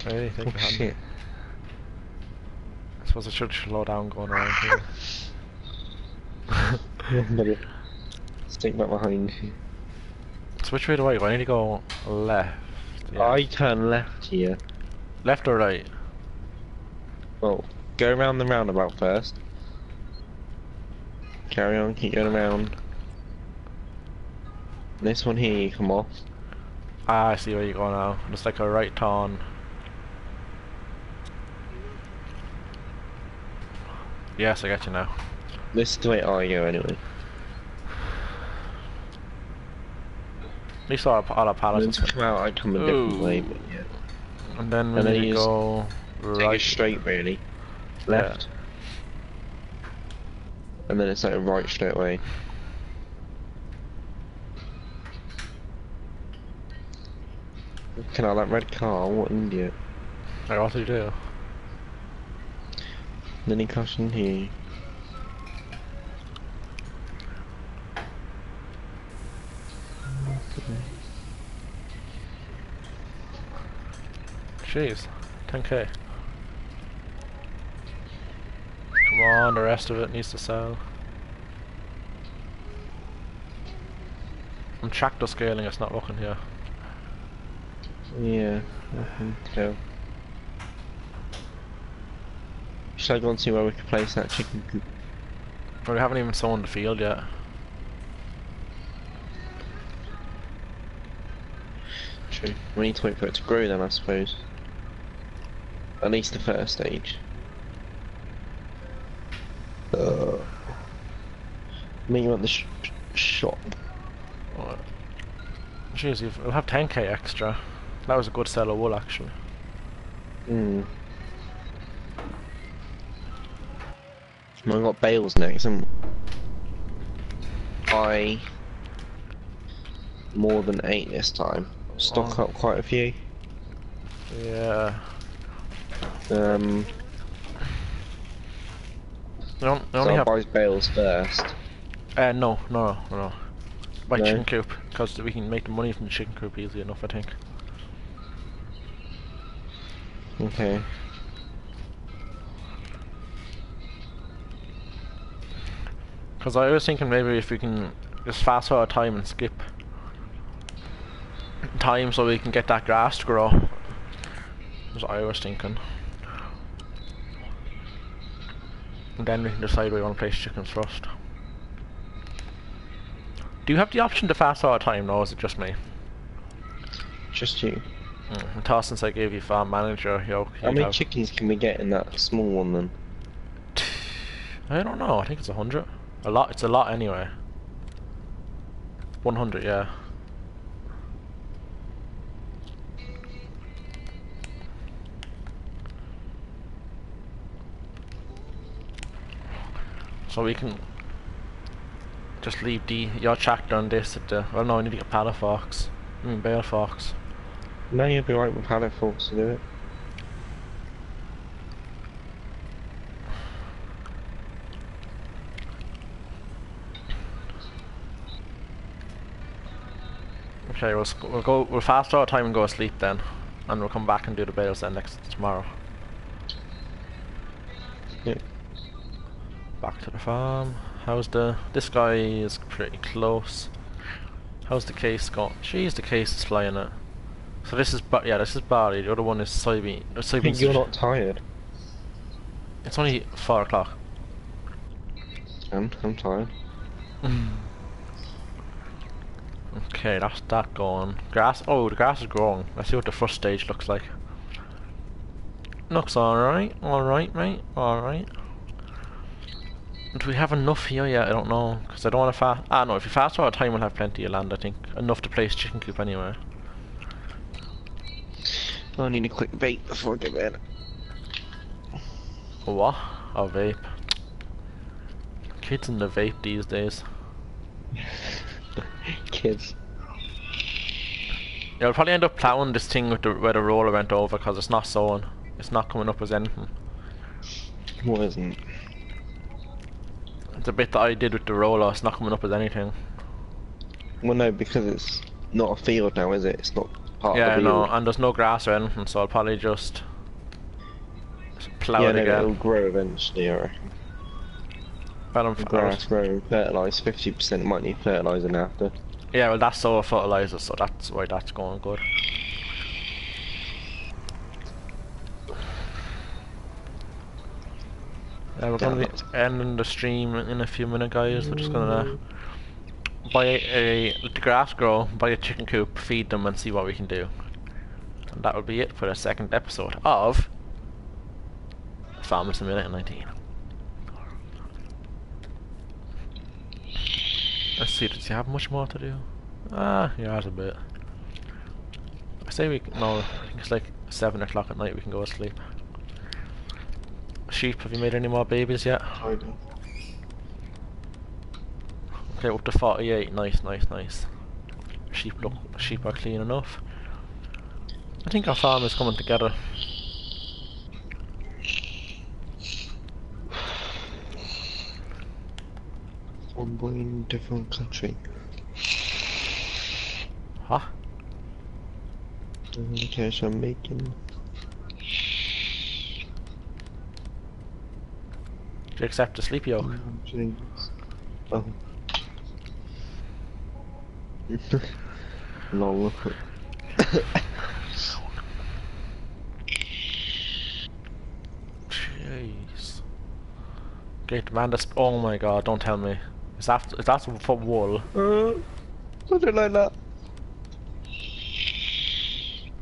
Take Oh shit! I suppose I should slow down going around here. Stick back behind you. so which way do I go? I need to go left. Yeah. I turn left here. Left or right? Well, go around the roundabout first. Carry on, keep going around. This one here, you come off. Ah, I see where you go now. It's like a right turn. Yes, I got you now. This is the way I go anyway. At least all our, all our And then pallets. to come out, I come a different Ooh. way, but yeah. And then we And then you just go Take right. it straight, really. Left. And then it's like a right straight away. Can I that red car? What? Like, what do you do? Then he crashed in here. Jeez, 10k. The rest of it needs to sell. I'm tractor scaling, it's not looking here. Yeah, I can tell. Should I go and see where we can place that chicken coop? But we haven't even sown the field yet. True. We need to wait for it to grow then, I suppose. At least the first stage. Uh, meet you at the sh shop. Alright. Jeez, you've, we'll have 10k extra. That was a good sell of wool actually. Hmm. I've got bales next, and I more than eight this time. Stock Oh. up quite a few. Yeah. Um, We so only I'll have... buy bales first. Uh, no, no, no. Buy No? chicken coop, because we can make the money from the chicken coop easy enough, I think. Okay. Because I was thinking maybe if we can just fast forward time and skip time so we can get that grass to grow. That's what I was thinking. And then we can decide where we want to place chickens first. Do you have the option to fast forward time now, or is it just me? Just you. Mm. And Toss, since I gave you farm manager, yo, How many have- chickens can we get in that small one then? I don't know. I think it's a hundred. A lot. It's a lot anyway. One hundred, yeah. So we can just leave the your tractor on this at the well no I need to get pallet forks. I mean bale forks. No you'd be right with pallet forks to do it. Okay, we'll, we'll go we'll fast our time and go to sleep then, and we'll come back and do the bales then next tomorrow. Back to the farm. How's the? This guy is pretty close. How's the case going? Jeez, the case is flying it. So this is, ba- yeah, this is barley. The other one is soybean. Uh, soybean. you're not tired. It's only four o'clock. I'm, I'm tired. Okay, that's that going. Grass. Oh, the grass is growing. Let's see what the first stage looks like. Looks alright. Alright, mate. Alright. Do we have enough here yet? I don't know. Because I don't want to fast. Ah, no. If you fast forward time, we'll have plenty of land, I think. Enough to place chicken coop anyway. I need a quick vape before I get bed. What? A vape. Kids in the vape these days. Kids. Yeah, we'll probably end up plowing this thing with the, where the roller went over because it's not sewing. It's not coming up as anything. What isn't? The bit that I did with the roller, it's not coming up as anything. Well, no, because it's not a field now, is it? It's not part yeah, of the no, and there's no grass or anything, so I'll probably just plow yeah, it no, it'll grow eventually, I reckon. Well, I'm- The I was- grass grow, fertilise, 50% might need fertilising after. yeah, well, that's solar fertilizer, so that's why that's going good. Yeah, we're gonna it. be ending the stream in a few minutes, guys. We're just gonna buy a, let the grass grow, buy a chicken coop, feed them, and see what we can do. And that will be it for the second episode of Farmers Simulator 19. Let's see, does he have much more to do? Ah, he has a bit. I say we, no, I think it's like 7 o'clock at night we can go to sleep. Sheep, have you made any more babies yet? Okay, up to 48, nice, nice, nice. Sheep look, sheep are clean enough. I think our farm is coming together. One boy in a different country. Huh? Okay, so I'm making. Do you accept the sleepy oak? Oh. Lol. Jeez. Okay, demand a sp- Oh my god, don't tell me. Is that, is that for wool? uh, don't like that.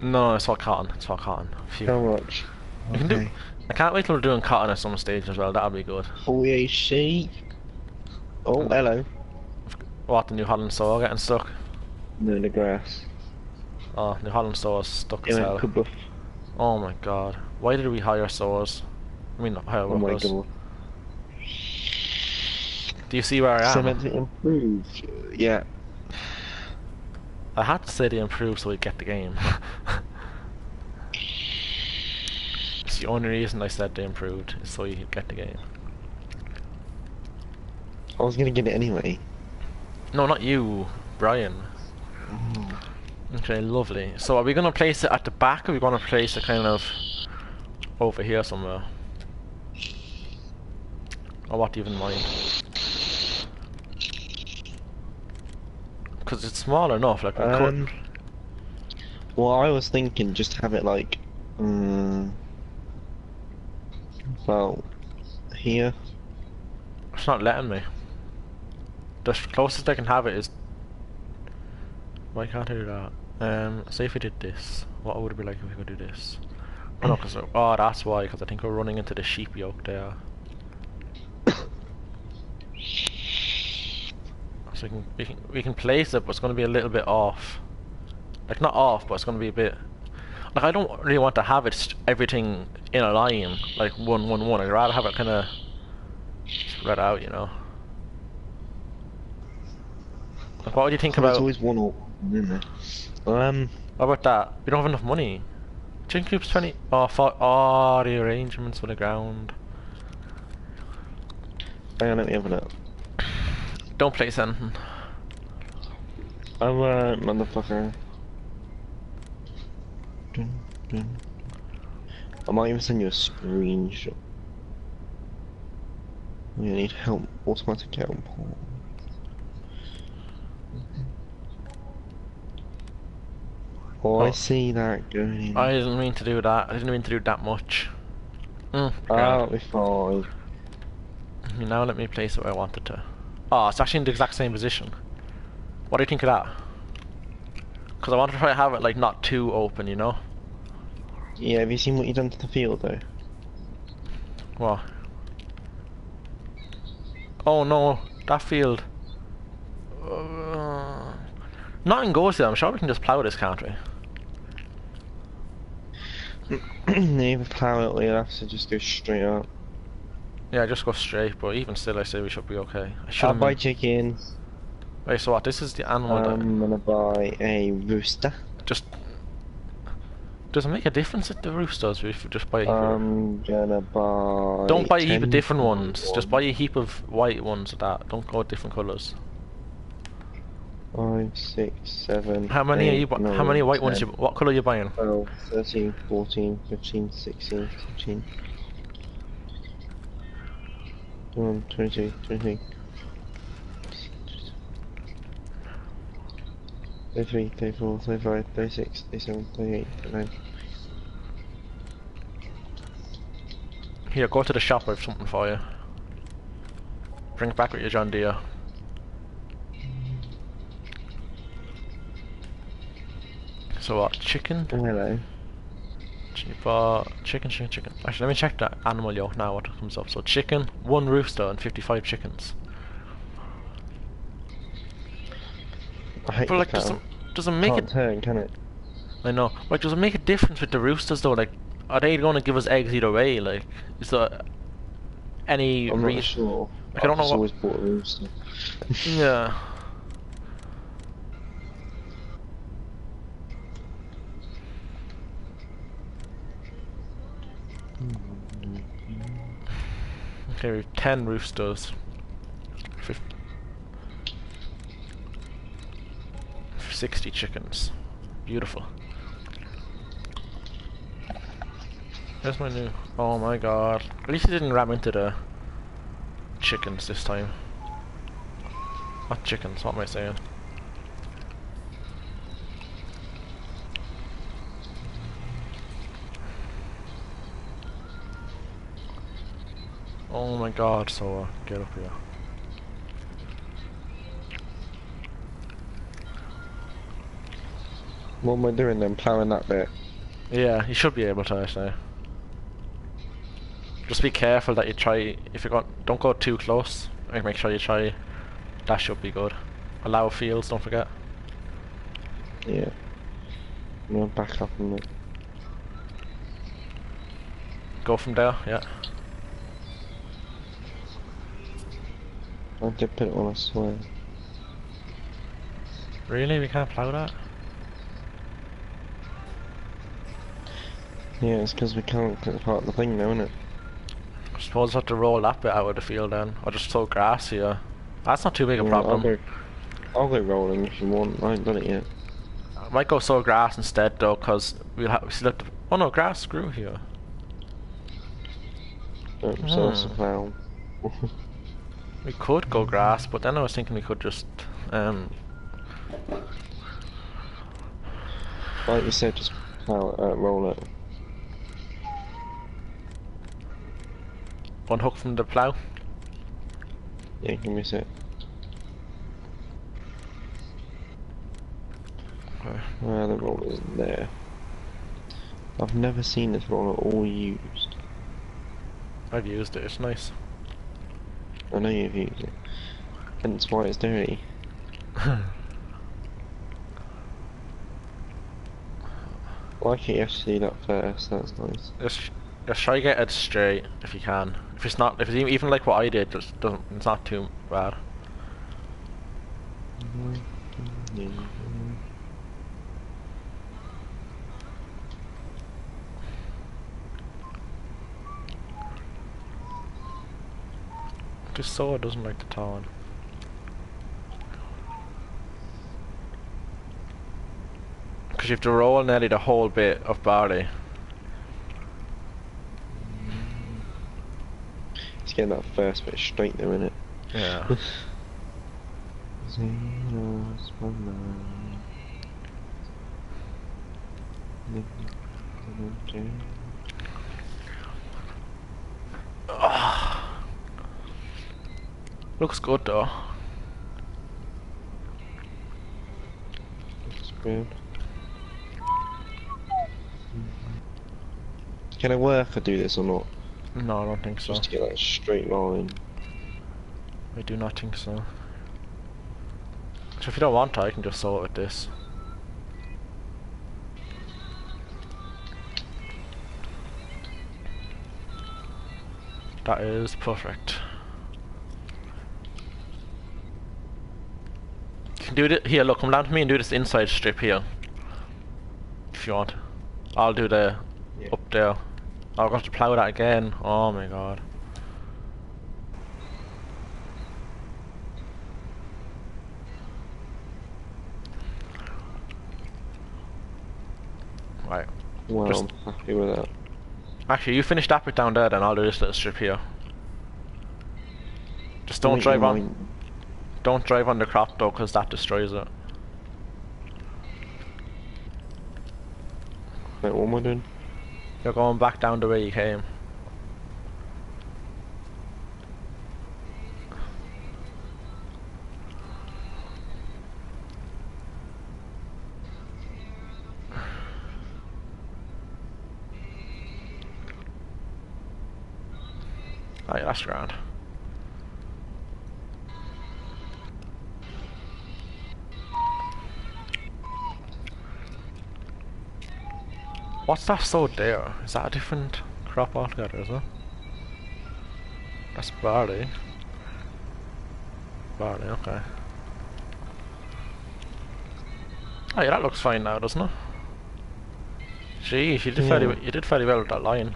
No, it's for cotton. It's for cotton. Phew. How much? We can do- I can't wait till we're doing cotton at some stage as well. That'll be good. 48 sheep. Oh, mm. hello. What, the New Holland store getting stuck? No, the grass. Oh, New Holland store is stuck as Yeah, hell. Kubuff. Oh my god. Why did we hire stores? I mean, not hire Oh my god. Do you see where I am? meant to improve. Yeah. I had to say they improved so we get the game. it's the only reason I said they improved, is so you get the game. I was gonna get it anyway. No, not you, Brian. Okay, lovely. So are we gonna place it at the back or are we gonna place it kind of over here somewhere? Or what do you even mind? Because it's small enough, like we Um, could... well, I was thinking just have it like, um, well, here. It's not letting me. The closest I can have it is... Why can't I do that? Um, say if we did this, what would it be like if we could do this? Oh no, cause, oh that's why, because I think we're running into the sheep yoke there. So we can, we can we can place it, but it's going to be a little bit off. Like not off, but it's going to be a bit. Like I don't really want to have it everything in a line, like one one one. I'd rather have it kind of spread out, you know. Like, what would you think There's about? always one or one in there. Um, What about that? We don't have enough money. Chicken coop's twenty. Oh, for, oh, the arrangements for the ground. hang on, let me have a look. Don't place anything. Alright, motherfucker. Dun, dun. I might even send you a screenshot. We need help. Automatic help. Oh, I Oh. see that going in. I didn't mean to do that. I didn't mean to do that much. Mm, That'll be fine. You now let me place it where I wanted to. Oh, it's actually in the exact same position. What do you think of that? Because I want to try to have it like not too open, you know? Yeah, have you seen what you've done to the field though? What? Oh no, that field. Uh, nothing goes there. I'm sure we can just plough this, can't we? Neither plough it, you'll have to just go straight up. Yeah, just go straight. But even still, I say we should be okay. I should I'll have. buy chickens. Wait, so what? This is the animal. that- I'm gonna buy a rooster. Just. Does it make a er difference if the roosters if you just buy a I'm gonna buy. Don't buy a heap of different ones. one. Just buy a heap of white ones of that. Don't go with different colours. Five, six, seven. How many are you? eight, bu- How nine, many white ones? You, 10, what colour are you buying? 12, 13, 14, 15, 16, 17. 21, 22, 23. 33, 34, 35, 36, 37, 38, 39. Here, go to the shop. I have something for you. Bring it back with your John Deere. So what? Chicken? Oh, hello. Cheaper. Chicken, chicken, chicken. Actually, let me check that animal yoke now. What comes up? So chicken, one rooster, and fifty-five chickens. Hate But like, cow. doesn't doesn't make Can't it? turn, can it? I know. Like, does it make a difference with the roosters though? Like, are they going to give us eggs either way? Like, is there any I'm not reason? sure. Like, I don't know just what- always bought a rooster. Yeah. Mm-hmm. Okay, we've ten roosters. Fif- Sixty chickens. Beautiful. There's my new. Oh my god. At least it didn't ram into the chickens this time. Not chickens, what am I saying? Oh my god, so uh, get up here. What am I doing then? Ploughing that bit? Yeah, you should be able to actually. Just be careful that you try, if you got, don't go too close. Like, Make sure you try, that should be good. Allow fields, don't forget. Yeah. I'm gonna back up a minute. Go from there, yeah. I did put it on, I swear. Really? We can't plough that? Yeah, it's because we can't get part of the thing now, innit? I suppose I have to roll that bit out of the field then. Or just sow grass here. That's not too big a Yeah, problem. I'll go, I'll go rolling if you want. I ain't done it yet. I might go sow grass instead though, because we'll have, we still have to, oh no, grass grew here. A Hmm. We could go grass, but then I was thinking we could just, um, like you said, just plough it, uh, roll it. Unhook from the plough. Yeah, give me a sec. Okay. Uh, the roller isn't there. I've never seen this roller all used. I've used it, it's nice. I know you've used it. Hence why it's dirty. like can't you have to see that first? That's nice. just, just try to get it straight if you can. If it's not, if it's even, even like what I did, just doesn't, it's not too bad. This sword doesn't like the tone. Because you have to roll nearly the whole bit of barley. It's getting that first bit straight there, innit? Yeah. Zeros my mind. Looks good though. Looks good. Can it work or do this or not? No, I don't think so. Just to get that straight line. I do not think so. So if you don't want to, I can just it with this. That is perfect. You can do it here, look, come down to me and do this inside strip here. If you want. I'll do the Yeah. up there. I'll have to plough that again. Oh my god. Right. Well, Just- I'm happy with that. Actually, you finish that bit down there, then I'll do this little strip here. Just don't Make drive on. mind- Don't drive on the crop though, because that destroys it. Wait, what am I doing? You're going back down the way you came. Yeah, that's grand. What's that sword there? Is that a different crop altogether, is it? That's barley. Barley, okay. Oh yeah, that looks fine now, doesn't it? Jeez, you did fairly, you did fairly well with that line.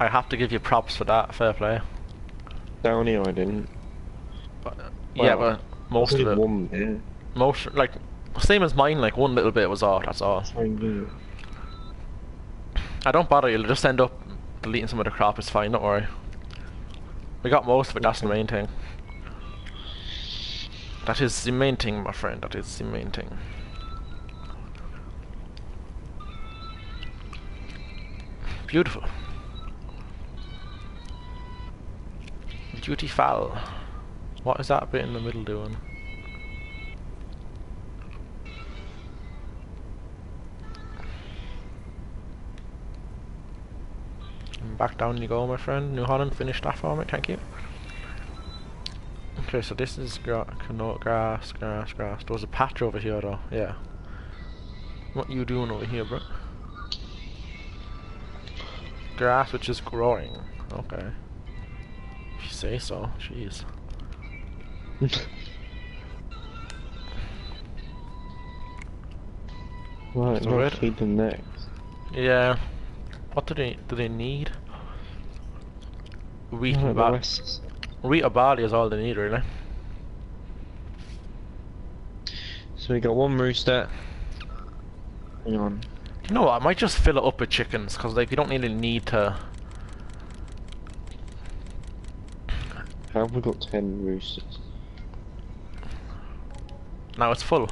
I have to give you props for that, fair play. Down here I didn't. But, yeah, but most of it, one bit. most like same as mine. Like one little bit was off. That's all. I don't bother. You'll just end up deleting some of the crop. It's fine. Don't worry. We got most of it. That's the main thing. That is the main thing, my friend. That is the main thing. Beautiful. Duty foul. What is that bit in the middle doing? Back down you go, my friend. New Holland, finish that for me, thank you. Okay, so this is gra grass, grass, grass. There was a patch over here, though. Yeah. What you doing over here, bro? Grass which is growing. Okay. If you say so. Jeez. right, So now red. feed them next. Yeah. What do they do? They need wheat Right, and the barley. rest- Wheat or barley is all they need, really. So we got one rooster. Hang on. You know what? I might just fill it up with chickens, because like you don't really need to. How have we got ten roosters? Now it's full.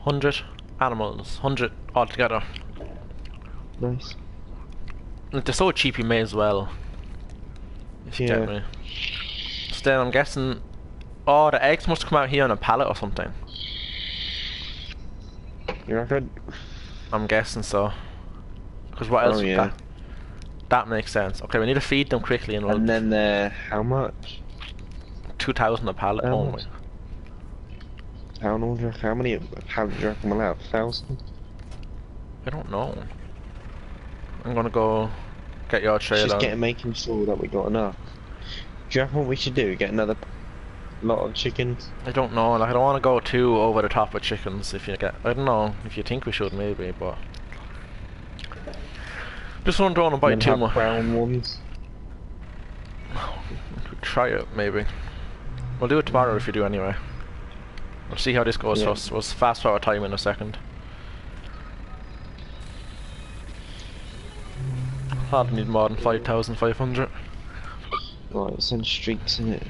Hundred animals, hundred altogether. Nice. Like, They're so cheap, you may as well. If you get me. So then I'm guessing. Oh, the eggs must come out here on a pallet or something. You reckon? I'm guessing so. Because what else? Oh, yeah. That, that makes sense. Okay, we need to feed them quickly and And then uh, how much? two thousand a pallet How only. much? How do you reckon? How many pounds do you reckon we'll have? Thousand? I don't know. I'm gonna go get your trailer. Just get making sure that we got enough. Do you reckon what we should do? Get another lot of chickens? I don't know. Like I don't want to go too over the top with chickens. If you get, I don't know. If you think we should, maybe, but just don't want to buy too much. brown ones? Try it, maybe. We'll do it tomorrow if you do anyway. We'll see how this goes Yeah. first. We'll fast forward time in a second. Hardly need more than 5,500. Right, send streaks in it.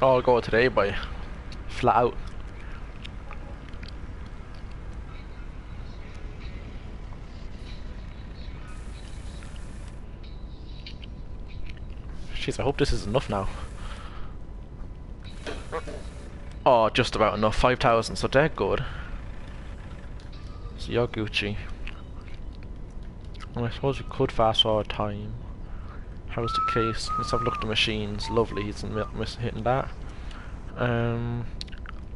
I'll go today by flat out. Jeez, I hope this is enough now. Oh, just about enough. 5,000, so they're good. You're Gucci. Well, I suppose we could fast forward time. How's the case? Let's have a look at the machines. Lovely, he's mi- miss hitting that. Um,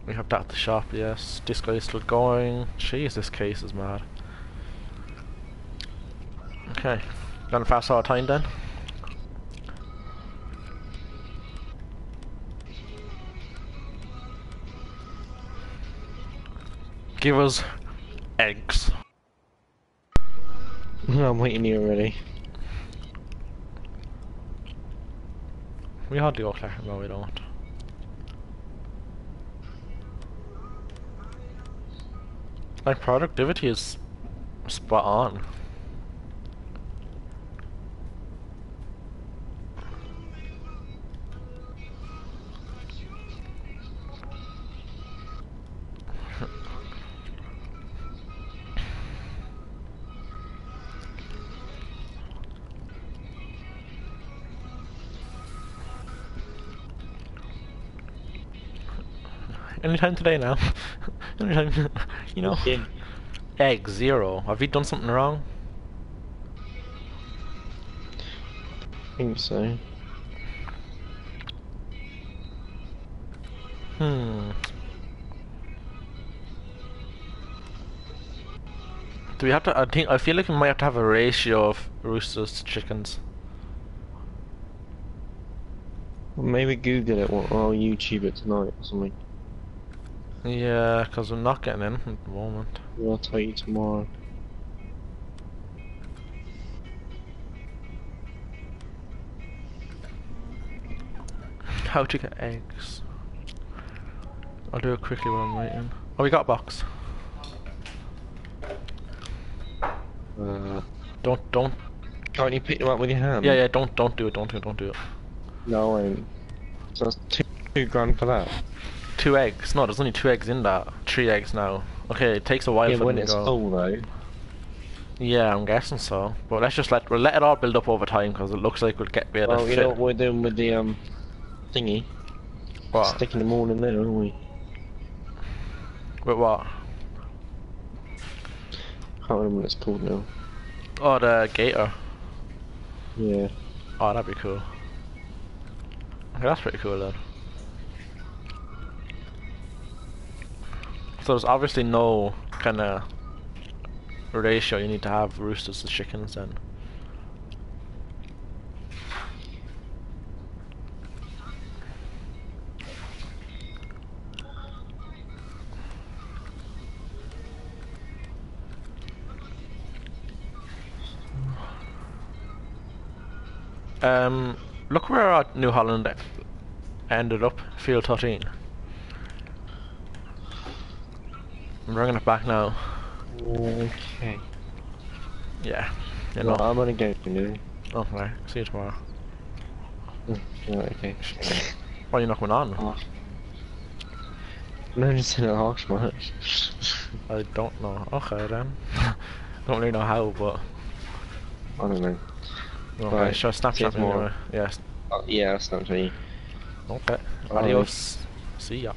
we have that at the shop, yes. This guy's still going. Jeez, this case is mad. Okay, gonna fast forward time then. Give us eggs. I'm waiting here already. We hardly go Clare. No, we don't. Like productivity is spot on. Anytime today now. You know. Yeah. Egg zero. Have we done something wrong? I think so. Hmm. Do we have to? I think I feel like we might have to have a ratio of roosters to chickens. Well, maybe Google it or or YouTube it tonight or something. Yeah, because I'm not getting in at the moment. I'll tell you tomorrow. How to get eggs? I'll do it quickly while I'm waiting. Oh, we got a box. Uh, Don't, don't. can't you pick them up with your hand? Yeah, yeah. Don't, don't do it. Don't do it. Don't do it. No, I won't. So that's two, two grand for that. Two eggs. No, there's only two eggs in that. Three eggs now. Okay, it takes a while yeah, for when them to it's go. full though. Yeah, I'm guessing so. But let's just let we'll let it all build up over time because it looks like we'll get better. Well, you know what we're doing with the um thingy? what? Sticking them all in there, aren't we? With what? I Can't remember what it's called now. Oh, the gator. Yeah. Oh, that'd be cool. Okay, that's pretty cool then. So there's obviously no kind of ratio you need to have roosters to chickens then. Um, look where our New Holland ended up, field 13. I'm bringing it back now. Okay. Yeah, you Well, know. I'm gonna go now. Oh, right. See you tomorrow. Mm, okay. Why are you not coming on? Oh. No, just in a harsh match. I don't know. Okay then. don't really know how, but I don't know. okay. Right, Sure, see you Snapchat me tomorrow. anyway. Yes. Uh, yeah, that's not me. Okay. Bye. Adios. See ya.